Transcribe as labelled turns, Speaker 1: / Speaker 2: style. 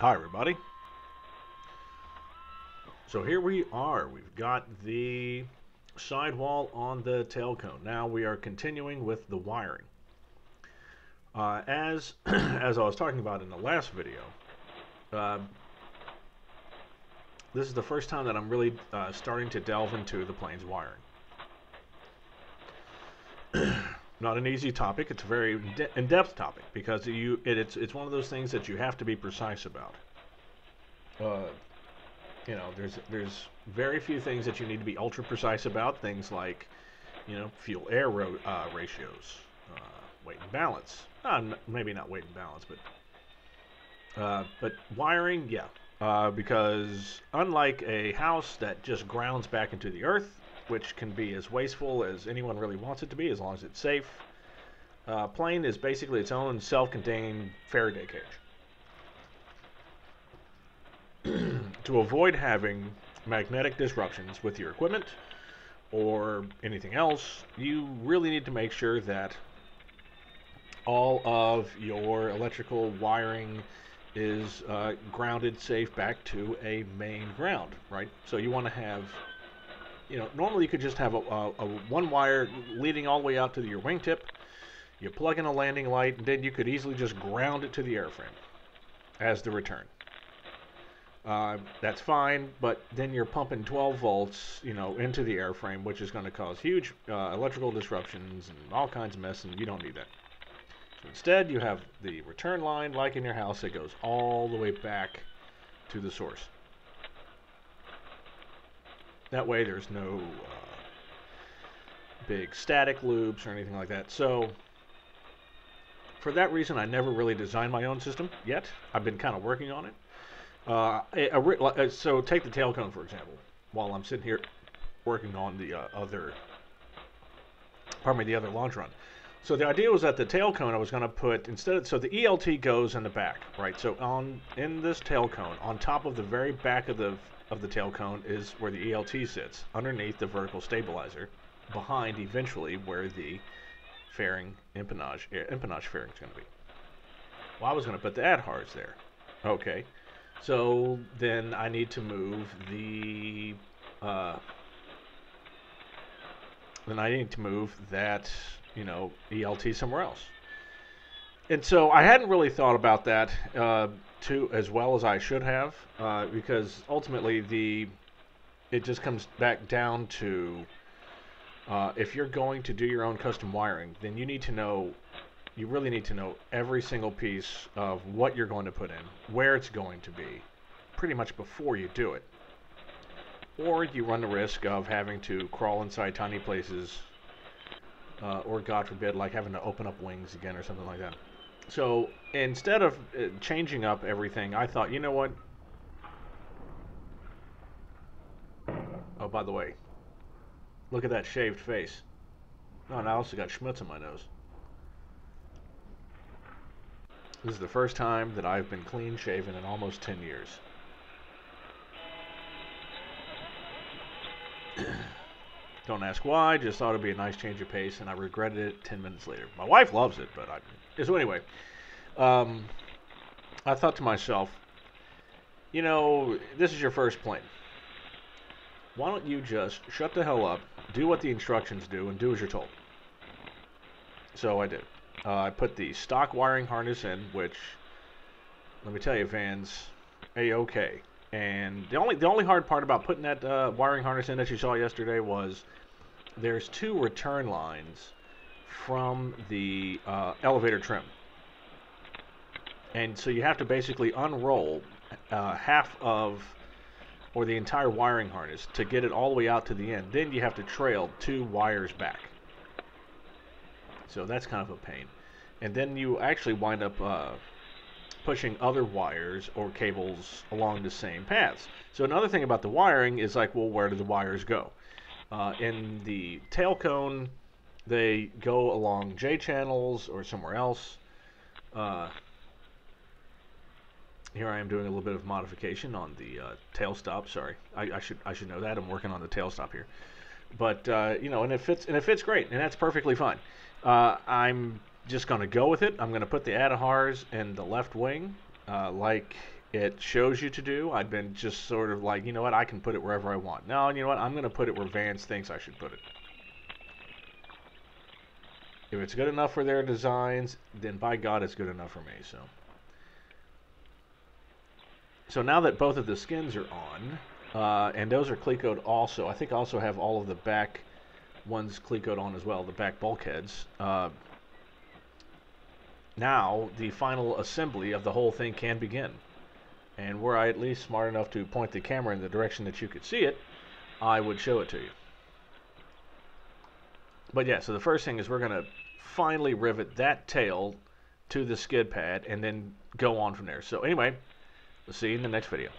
Speaker 1: Hi, everybody. So here we are. We've got the sidewall on the tail cone. Now we are continuing with the wiring. Uh, as as I was talking about in the last video, uh, this is the first time that I'm really uh, starting to delve into the plane's wiring. Not an easy topic. It's a very in-depth topic because you it, it's it's one of those things that you have to be precise about. Uh, you know, there's there's very few things that you need to be ultra precise about. Things like, you know, fuel air ro- uh, ratios, uh, weight and balance. Uh, n- maybe not weight and balance, but uh, but wiring, yeah. Uh, because unlike a house that just grounds back into the earth, which can be as wasteful as anyone really wants it to be, as long as it's safe, uh, plane is basically its own self-contained Faraday cage. to avoid having magnetic disruptions with your equipment or anything else, you really need to make sure that all of your electrical wiring is uh, grounded safe back to a main ground, right? So you want to have, you know, normally you could just have a, a, a one wire leading all the way out to your wingtip. You plug in a landing light, and then you could easily just ground it to the airframe as the return. Uh, that's fine, but then you're pumping 12 volts, you know, into the airframe, which is going to cause huge uh, electrical disruptions and all kinds of mess, and you don't need that. So instead, you have the return line, like in your house, that goes all the way back to the source. That way, there's no uh, big static loops or anything like that. So, for that reason, I never really designed my own system yet. I've been kind of working on it. Uh, a, a, uh, so take the tail cone for example. While I'm sitting here working on the uh, other, pardon me, the other launch run. So the idea was that the tail cone I was going to put instead. Of, so the ELT goes in the back, right? So on in this tail cone, on top of the very back of the of the tail cone is where the ELT sits, underneath the vertical stabilizer, behind eventually where the fairing empennage empennage fairing is going to be. Well, I was going to put the ADAHRS there. Okay. So then I need to move the, uh, then I need to move that, you know, ELT somewhere else. And so I hadn't really thought about that uh, too as well as I should have, uh, because ultimately the, it just comes back down to, uh, if you're going to do your own custom wiring, then you need to know you really need to know every single piece of what you're going to put in, where it's going to be, pretty much before you do it. Or you run the risk of having to crawl inside tiny places, uh, or God forbid, like having to open up wings again or something like that. So instead of uh, changing up everything, I thought, you know what? Oh, by the way, look at that shaved face. Oh, and I also got schmutz on my nose. This is the first time that I've been clean shaven in almost 10 years. Don't ask why, just thought it'd be a nice change of pace, and I regretted it 10 minutes later. My wife loves it, but I. So, anyway, um, I thought to myself, you know, this is your first plane. Why don't you just shut the hell up, do what the instructions do, and do as you're told? So I did. Uh, I put the stock wiring harness in, which, let me tell you, fans, a-okay. And the only the only hard part about putting that uh, wiring harness in that you saw yesterday was there's two return lines from the uh, elevator trim. And so you have to basically unroll uh, half of, or the entire wiring harness to get it all the way out to the end. Then you have to trail two wires back. So that's kind of a pain. And then you actually wind up uh, pushing other wires or cables along the same paths. So another thing about the wiring is like, well, where do the wires go? Uh, in the tail cone, they go along J channels or somewhere else. Uh, here I am doing a little bit of modification on the uh, tail stop. Sorry, I, I, should I should know that. I'm working on the tail stop here, but uh, you know, and it fits and it fits great, and that's perfectly fine. Uh, I'm just going to go with it. I'm going to put the ADAHRS in the left wing, uh, like it shows you to do. I've been just sort of like, you know what, I can put it wherever I want. No, you know what, I'm going to put it where Van's thinks I should put it. If it's good enough for their designs, then by God, it's good enough for me. So, so now that both of the skins are on, uh, and those are Clecoed also, I think I also have all of the back ones Clecoed on as well, the back bulkheads. Uh, now the final assembly of the whole thing can begin. And were I at least smart enough to point the camera in the direction that you could see it, I would show it to you. But yeah, so the first thing is we're going to finally rivet that tail to the skid pad and then go on from there. So anyway, we'll see you in the next video.